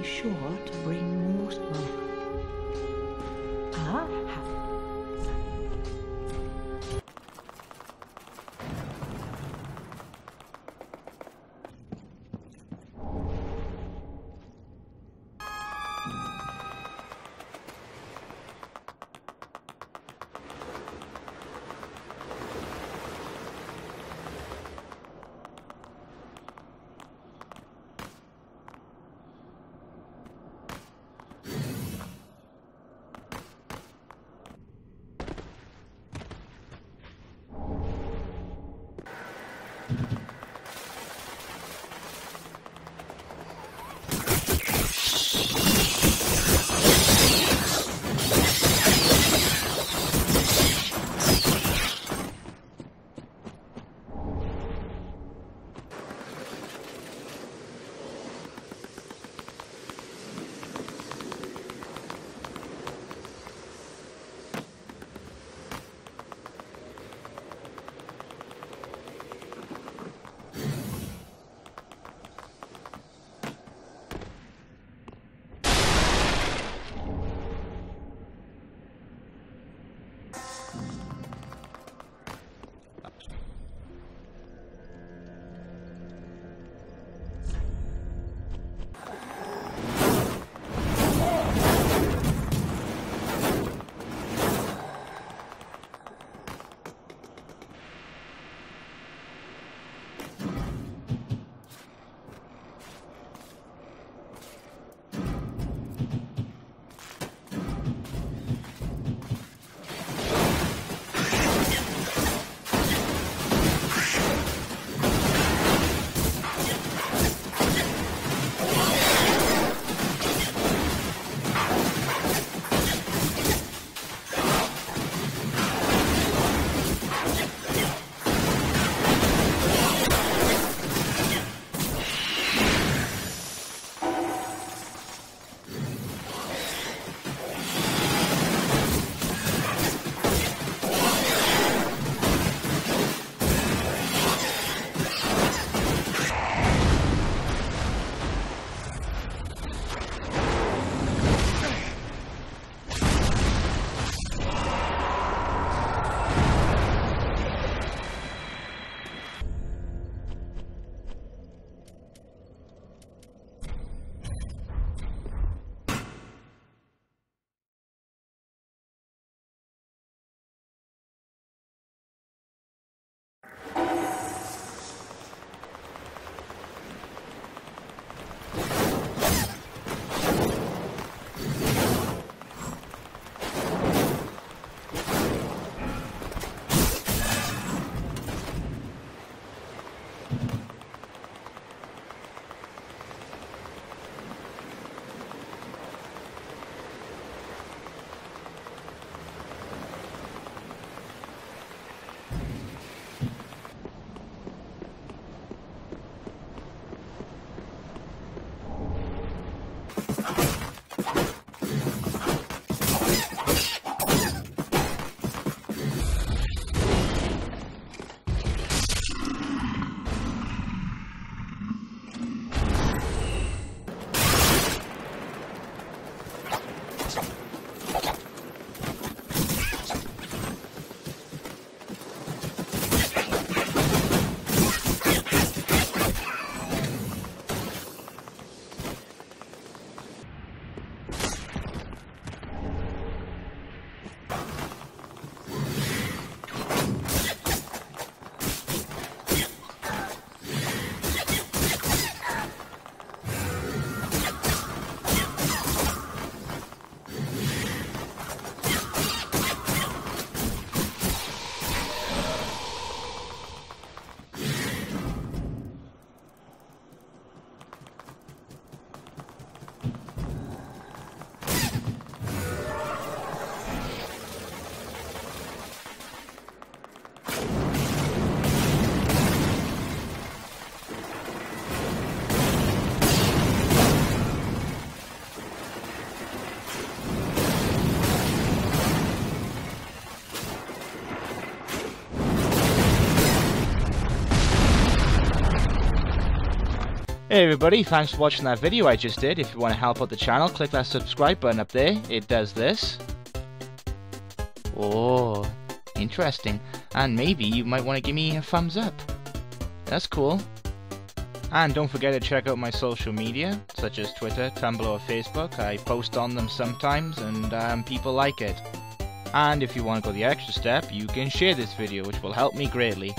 be sure to bring more smoke. Hey everybody, thanks for watching that video I just did. If you want to help out the channel, click that subscribe button up there. It does this. Oh, interesting. And maybe you might want to give me a thumbs up. That's cool. And don't forget to check out my social media, such as Twitter, Tumblr or Facebook. I post on them sometimes and um, people like it. And if you want to go the extra step, you can share this video, which will help me greatly.